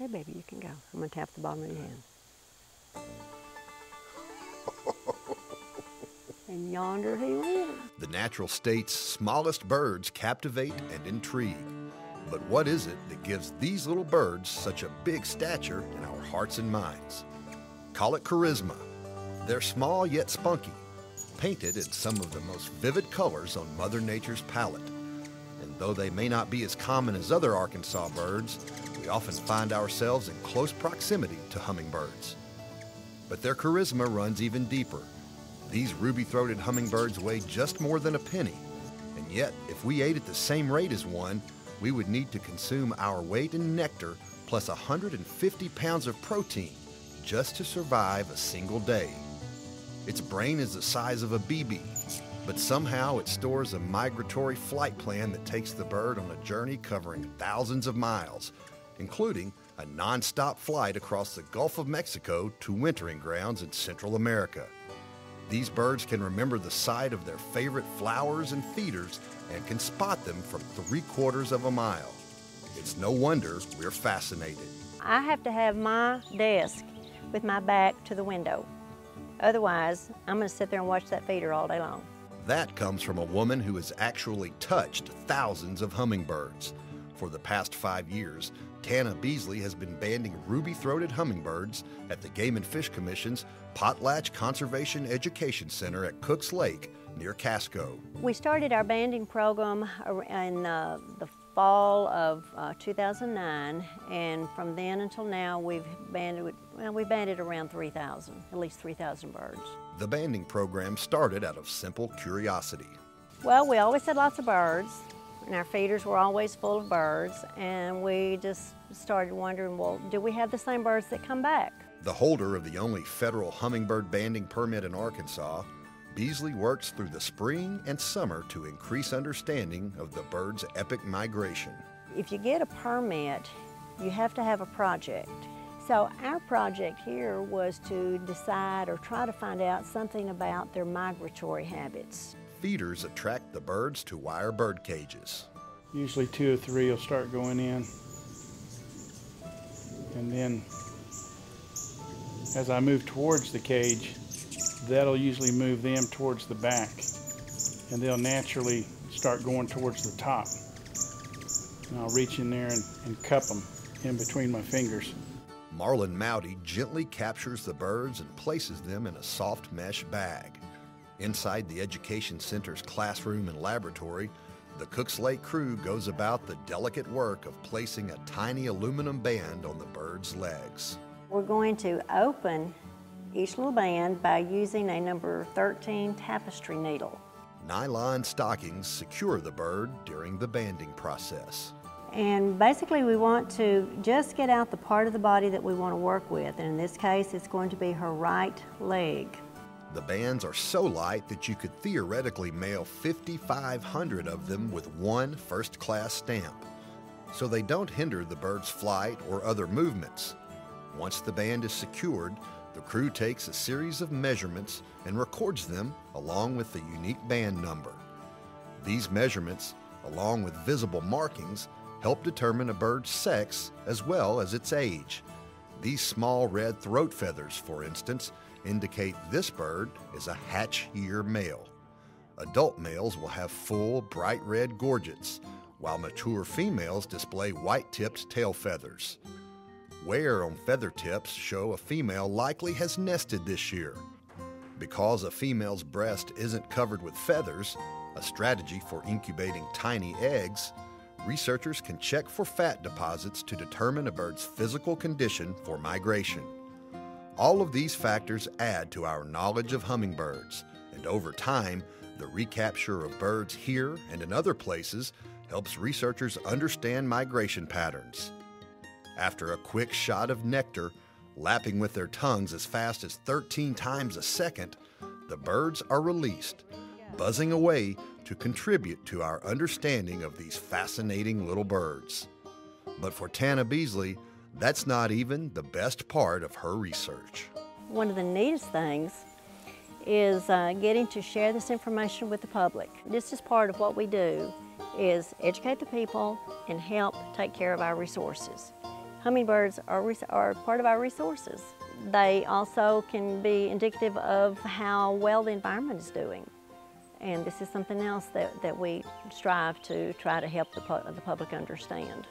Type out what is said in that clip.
Okay, baby, you can go. I'm going to tap the bottom of your hand. and yonder he went. The natural state's smallest birds captivate and intrigue. But what is it that gives these little birds such a big stature in our hearts and minds? Call it charisma. They're small yet spunky, painted in some of the most vivid colors on Mother Nature's palette. And though they may not be as common as other Arkansas birds, we often find ourselves in close proximity to hummingbirds. But their charisma runs even deeper. These ruby throated hummingbirds weigh just more than a penny, and yet, if we ate at the same rate as one, we would need to consume our weight in nectar plus 150 pounds of protein just to survive a single day. Its brain is the size of a BB, but somehow it stores a migratory flight plan that takes the bird on a journey covering thousands of miles, including a non-stop flight across the Gulf of Mexico to wintering grounds in Central America. These birds can remember the site of their favorite flowers and feeders and can spot them from three quarters of a mile. It's no wonder we're fascinated. I have to have my desk with my back to the window. Otherwise, I'm going to sit there and watch that feeder all day long. That comes from a woman who has actually touched thousands of hummingbirds. For the past five years, Tana Beasley has been banding ruby throated hummingbirds at the Game and Fish Commission's Potlatch Conservation Education Center at Cooks Lake near Casscoe. We started our banding program in uh, the fall of uh, 2009, and from then until now, we've banded, well, we banded around 3,000, at least 3,000 birds. The banding program started out of simple curiosity. Well, we always had lots of birds, and our feeders were always full of birds, and we just started wondering, well, do we have the same birds that come back? The holder of the only federal hummingbird banding permit in Arkansas, Beasley works through the spring and summer to increase understanding of the bird's epic migration. If you get a permit, you have to have a project. So our project here was to decide or try to find out something about their migratory habits. Feeders attract the birds to wire bird cages. Usually two or three will start going in. And then as I move towards the cage, that'll usually move them towards the back and they'll naturally start going towards the top. And I'll reach in there and, and cup them in between my fingers. Marlon Mowdy gently captures the birds and places them in a soft mesh bag. Inside the Education Center's classroom and laboratory, the Cooks Lake crew goes about the delicate work of placing a tiny aluminum band on the bird's legs. We're going to open each little band by using a number 13 tapestry needle. Nylon stockings secure the bird during the banding process. And basically we want to just get out the part of the body that we want to work with. And in this case, it's going to be her right leg. The bands are so light that you could theoretically mail 5,500 of them with one first class stamp. So they don't hinder the bird's flight or other movements. Once the band is secured, the crew takes a series of measurements and records them along with the unique band number. These measurements, along with visible markings, help determine a bird's sex as well as its age. These small red throat feathers, for instance, indicate this bird is a hatch year male. Adult males will have full, bright red gorgets, while mature females display white tipped tail feathers. Wear on feather tips show a female likely has nested this year. Because a female's breast isn't covered with feathers, a strategy for incubating tiny eggs, researchers can check for fat deposits to determine a bird's physical condition for migration. All of these factors add to our knowledge of hummingbirds, and over time, the recapture of birds here and in other places helps researchers understand migration patterns. After a quick shot of nectar, lapping with their tongues as fast as 13 times a second, the birds are released, buzzing away to contribute to our understanding of these fascinating little birds. But for Tana Beasley, that's not even the best part of her research. One of the neatest things is uh, getting to share this information with the public. This is part of what we do is educate the people and help take care of our resources. Hummingbirds are, are part of our resources. They also can be indicative of how well the environment is doing. And this is something else that, that we strive to try to help the, the public understand.